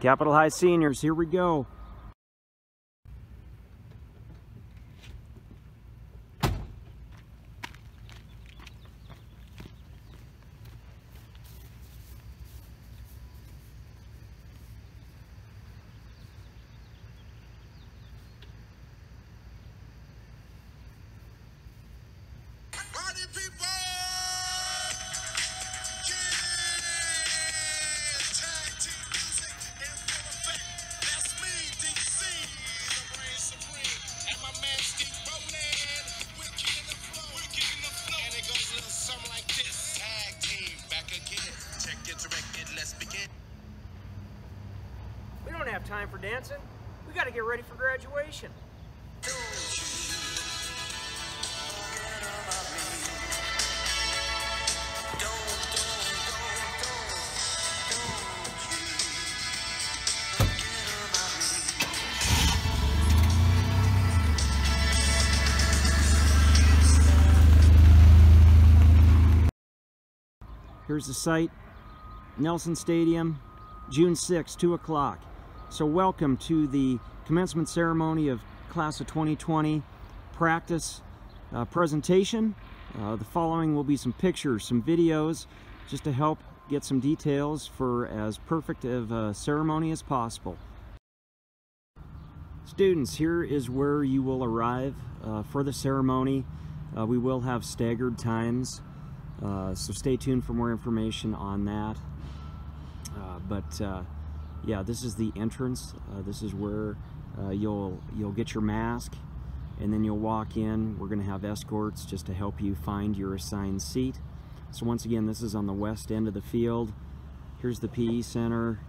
Capital High seniors, here we go. Dancing. We got to get ready for graduation. Here's the site, Nelson Stadium, June 6, 2 o'clock. So welcome to the commencement ceremony of class of 2020 practice uh, presentation. Uh, the following will be some pictures, some videos, just to help get some details for as perfect of a ceremony as possible. Students, here is where you will arrive uh, for the ceremony. Uh, we will have staggered times, uh, so stay tuned for more information on that. Uh, but uh, yeah, this is the entrance. Uh, this is where uh, you'll you'll get your mask, and then you'll walk in. We're going to have escorts just to help you find your assigned seat. So once again, this is on the west end of the field. Here's the PE center.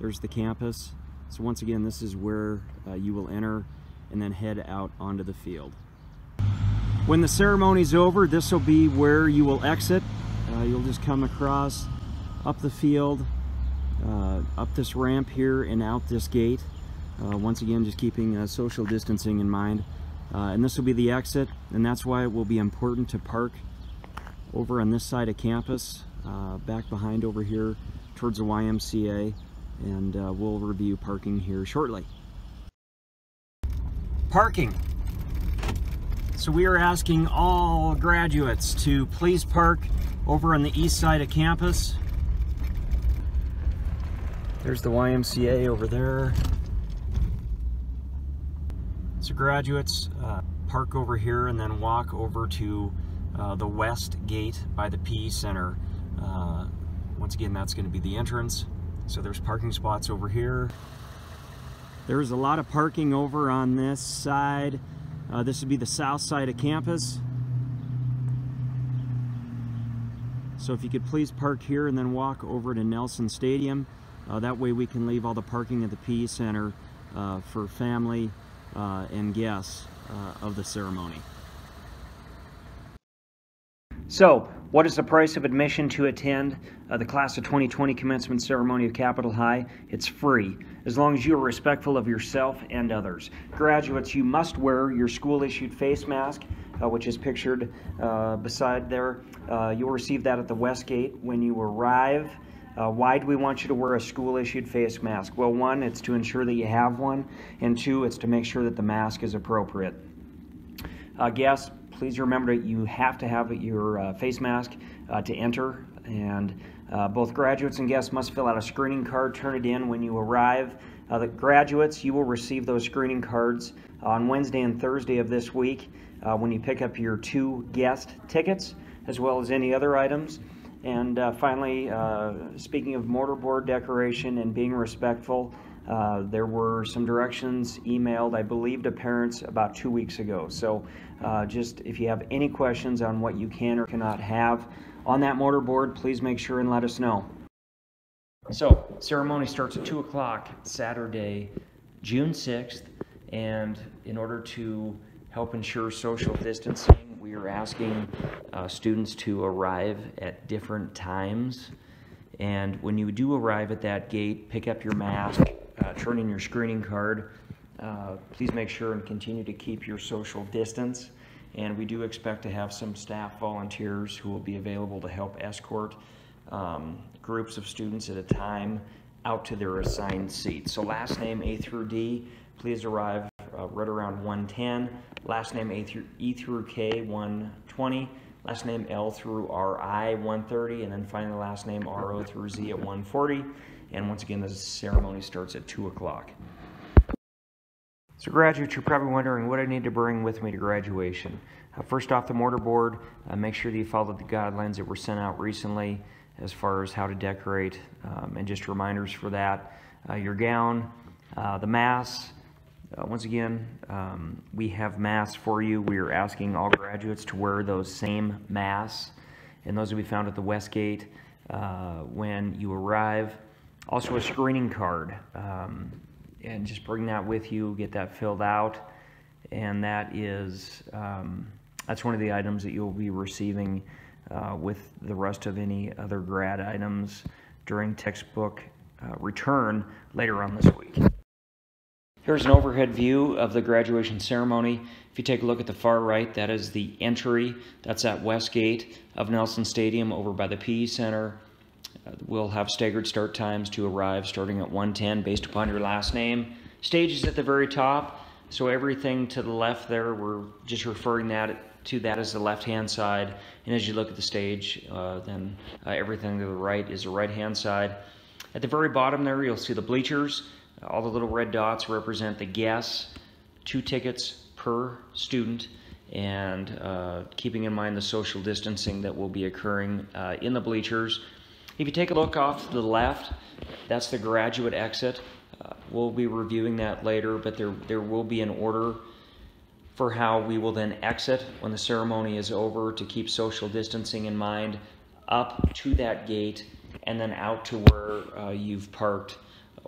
There's the campus. So once again, this is where uh, you will enter and then head out onto the field. When the ceremony's over, this will be where you will exit. Uh, you'll just come across up the field, up this ramp here and out this gate. Uh, once again, just keeping uh, social distancing in mind. Uh, and this will be the exit, and that's why it will be important to park over on this side of campus, uh, back behind over here towards the YMCA, and uh, we'll review parking here shortly. Parking. So we are asking all graduates to please park over on the east side of campus. There's the YMCA over there. So graduates, uh, park over here and then walk over to uh, the west gate by the PE Center. Uh, once again, that's going to be the entrance. So there's parking spots over here. There's a lot of parking over on this side. Uh, this would be the south side of campus. So if you could please park here and then walk over to Nelson Stadium. Uh, that way we can leave all the parking at the PE Center uh, for family uh, and guests uh, of the ceremony. So, what is the price of admission to attend uh, the class of 2020 commencement ceremony of Capital High? It's free, as long as you are respectful of yourself and others. Graduates, you must wear your school-issued face mask, uh, which is pictured beside there. You'll receive that at the west gate when you arrive. Uh, why do we want you to wear a school-issued face mask? Well, one, it's to ensure that you have one, and two, it's to make sure that the mask is appropriate. Uh, guests, please remember that you have to have your uh, face mask uh, to enter, and uh, both graduates and guests must fill out a screening card, turn it in when you arrive. Uh, the graduates, you will receive those screening cards on Wednesday and Thursday of this week when you pick up your two guest tickets, as well as any other items. And uh, finally, uh, speaking of mortarboard decoration and being respectful, uh, there were some directions emailed, I believe, to parents about two weeks ago. So uh, just if you have any questions on what you can or cannot have on that mortarboard, please make sure and let us know. So, ceremony starts at 2 o'clock Saturday, June 6th, and in order to help ensure social distancing, we are asking uh, students to arrive at different times. And when you do arrive at that gate, pick up your mask, uh, turn in your screening card. Uh, please make sure and continue to keep your social distance. And we do expect to have some staff volunteers who will be available to help escort um, groups of students at a time out to their assigned seat. So last name A through D, please arrive uh, right around 110. Last name A through E through K 120. Last name L through RI 130, and then finally last name RO through Z at 140. And once again, the ceremony starts at 2 o'clock. So graduates, you're probably wondering what I need to bring with me to graduation. Uh, first off, the mortar board. Uh, make sure that you follow the guidelines that were sent out recently as far as how to decorate um, and just reminders for that. Uh, your gown, uh, the mask. Uh, once again, um, we have masks for you. We are asking all graduates to wear those same masks, and those will be found at the West Gate uh, when you arrive. Also, a screening card. Um, and just bring that with you, get that filled out. And that is, um, that's one of the items that you'll be receiving uh, with the rest of any other grad items during textbook uh, return later on this week. Here's an overhead view of the graduation ceremony. If you take a look at the far right, that is the entry. That's at West Gate of Nelson Stadium over by the PE Center. Uh, we'll have staggered start times to arrive starting at 110 based upon your last name. Stage is at the very top, so everything to the left there, we're just referring that to that as the left-hand side. And as you look at the stage, uh, then uh, everything to the right is the right-hand side. At the very bottom there, you'll see the bleachers. All the little red dots represent the guests, two tickets per student, and uh, keeping in mind the social distancing that will be occurring uh, in the bleachers. If you take a look off to the left, that's the graduate exit. Uh, we'll be reviewing that later, but there, there will be an order for how we will then exit when the ceremony is over to keep social distancing in mind up to that gate and then out to where uh, you've parked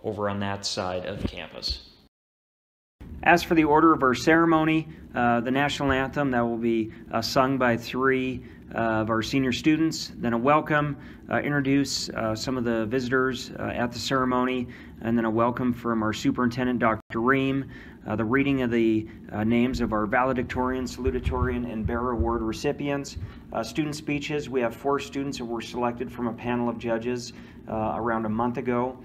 over on that side of campus. As for the order of our ceremony, uh, the national anthem that will be uh, sung by three uh, of our senior students, then a welcome, uh, introduce uh, some of the visitors uh, at the ceremony, and then a welcome from our superintendent, Dr. Ream, the reading of the names of our valedictorian, salutatorian, and bearer award recipients. student speeches, we have four students who were selected from a panel of judges around a month ago.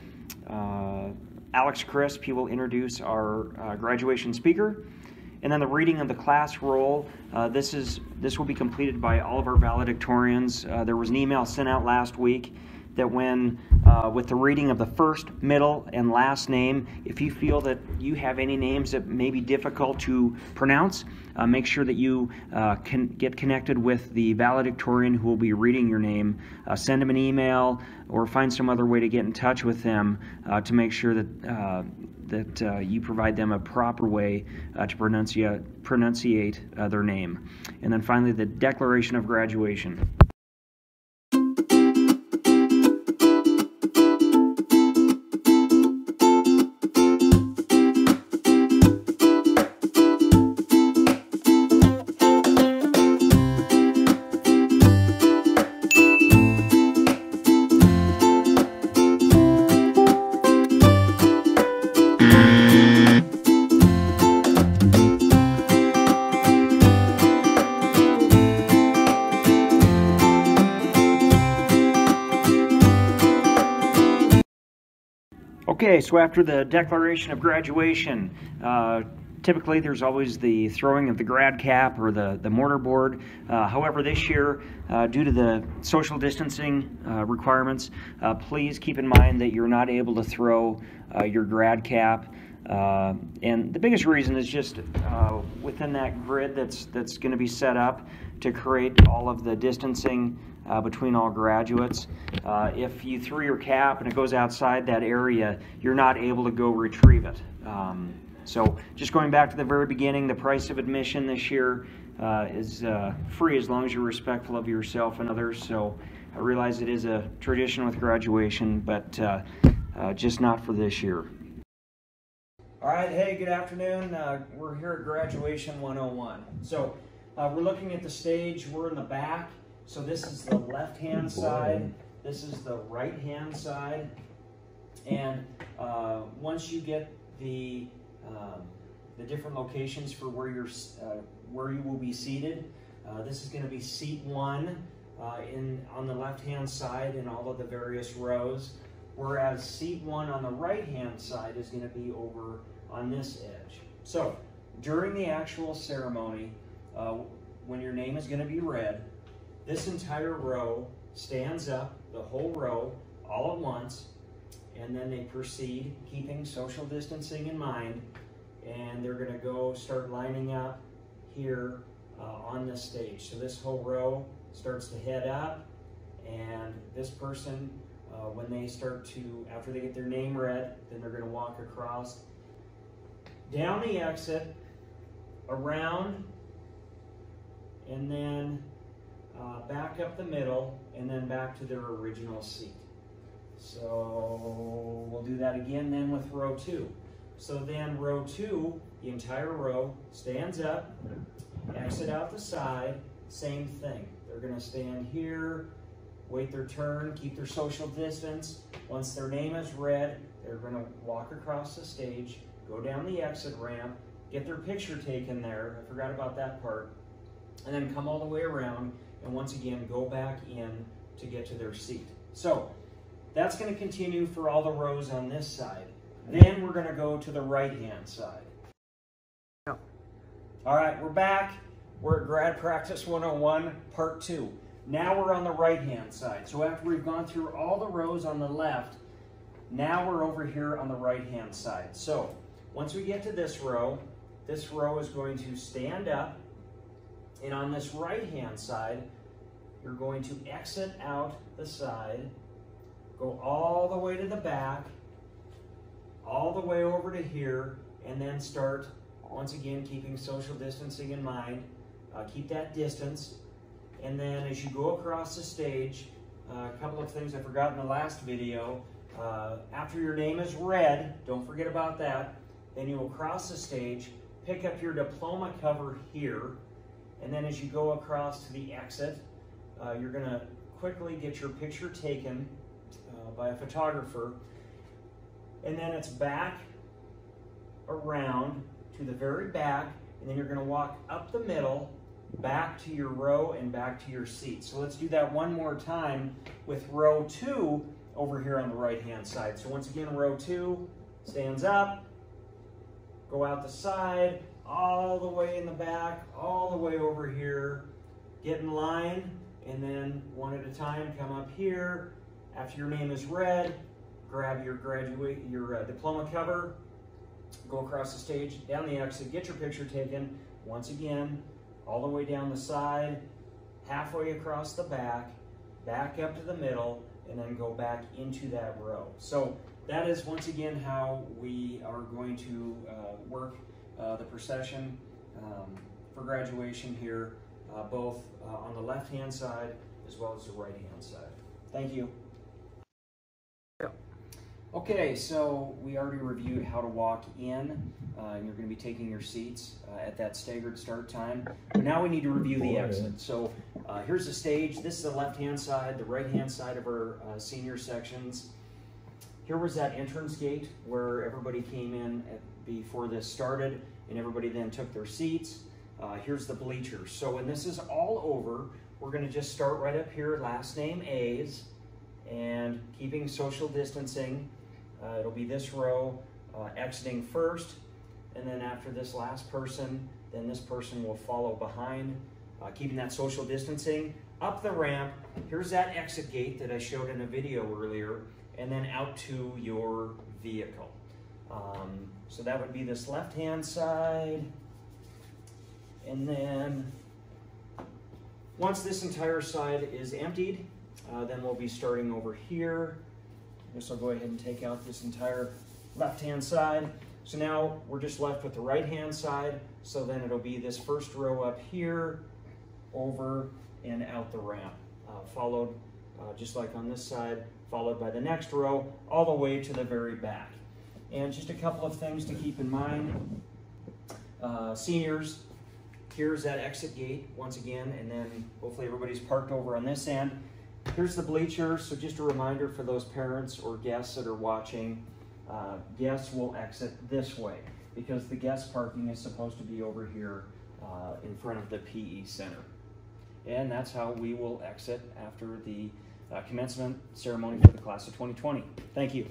Alex Crisp, he will introduce our uh, graduation speaker. And then the reading of the class roll. Uh, this is this will be completed by all of our valedictorians. Uh, there was an email sent out last week that when uh, with the reading of the first, middle, and last name, if you feel that you have any names that may be difficult to pronounce, uh, make sure that you uh, can get connected with the valedictorian who will be reading your name. Uh, send them an email or find some other way to get in touch with them uh, to make sure that uh, that you provide them a proper way to pronunciate pronunciate their name. And then finally, the declaration of graduation. Okay, so after the declaration of graduation, uh, typically there's always the throwing of the grad cap or the, the mortar board. Uh, however, this year, uh, due to the social distancing uh, requirements, uh, please keep in mind that you're not able to throw uh, your grad cap. And the biggest reason is just within that grid that's that's going to be set up to create all of the distancing uh, between all graduates. Uh, if you threw your cap and it goes outside that area, you're not able to go retrieve it. Um, so just going back to the very beginning, the price of admission this year uh, is uh, free as long as you're respectful of yourself and others. So I realize it is a tradition with graduation, but uh, uh, just not for this year. All right, hey, good afternoon. we're here at Graduation 101. So we're looking at the stage. We're in the back. So this is the left-hand side. This is the right-hand side. And uh, once you get the um, the different locations for where you're uh, where you will be seated, uh, this is going to be seat one uh, in on the left-hand side in all of the various rows. whereas seat one on the right-hand side is gonna be over on this edge. So, during the actual ceremony, uh, when your name is gonna be read, this entire row stands up, the whole row, all at once, and then they proceed, keeping social distancing in mind, and they're gonna go start lining up here uh, on this stage. So this whole row starts to head up, and this person, uh, when they start to, after they get their name read, then they're gonna walk across, down the exit, around, and then uh, back up the middle, and then back to their original seat. So we'll do that again then with row two. So then row two, the entire row stands up, exit out the side, same thing. They're gonna stand here, wait their turn, keep their social distance. Once their name is read, they're gonna walk across the stage, go down the exit ramp, get their picture taken there, I forgot about that part, and then come all the way around, and once again, go back in to get to their seat. So, that's gonna continue for all the rows on this side. Then we're gonna go to the right-hand side. All right, we're back. We're at Grad Practice 101, Part 2. Now we're on the right-hand side. So after we've gone through all the rows on the left, now we're over here on the right-hand side. So once we get to this row, this row is going to stand up. And on this right-hand side, you're going to exit out the side, go all the way to the back, all the way over to here, and then start once again, keeping social distancing in mind, uh, keep that distance. And then as you go across the stage, uh, a couple of things I forgot in the last video. Uh, after your name is read, don't forget about that. Then you will cross the stage, pick up your diploma cover here, and then as you go across to the exit, uh, you're going to quickly get your picture taken uh, by a photographer. And then it's back around to the very back, and then you're gonna walk up the middle, back to your row and back to your seat. So let's do that one more time with row two over here on the right-hand side. So once again, row two stands up, go out the side, all the way in the back, all the way over here, get in line, and then one at a time, come up here. After your name is read, grab your graduate, your uh, diploma cover, go across the stage, down the exit, get your picture taken. Once again, all the way down the side, halfway across the back, back up to the middle, and then go back into that row. So that is once again how we are going to uh, work uh, the procession um, for graduation here, uh, both uh, on the left-hand side as well as the right-hand side. Thank you. Okay, so we already reviewed how to walk in. Uh, you're going to be taking your seats uh, at that staggered start time. But now we need to review the exit. So uh, here's the stage. This is the left-hand side, the right-hand side of our uh, senior sections. Here was that entrance gate where everybody came in at, before this started, and everybody then took their seats. Uh, here's the bleachers. So when this is all over, we're going to just start right up here, last name A's, and keeping social distancing. Uh, it'll be this row uh, exiting first, and then after this last person, then this person will follow behind, uh, keeping that social distancing. Up the ramp, here's that exit gate that I showed in a video earlier, and then out to your vehicle. Um, so that would be this left-hand side, and then once this entire side is emptied, uh, then we'll be starting over here. I guess I'll go ahead and take out this entire left-hand side. So now we're just left with the right-hand side. So then it'll be this first row up here, over and out the ramp, uh, followed uh, just like on this side, followed by the next row, all the way to the very back. And just a couple of things to keep in mind. Uh, seniors, here's that exit gate once again, and then hopefully everybody's parked over on this end. Here's the bleachers, so just a reminder for those parents or guests that are watching, uh, guests will exit this way because the guest parking is supposed to be over here uh, in front of the PE center. And that's how we will exit after the uh, commencement ceremony for the class of 2020. Thank you.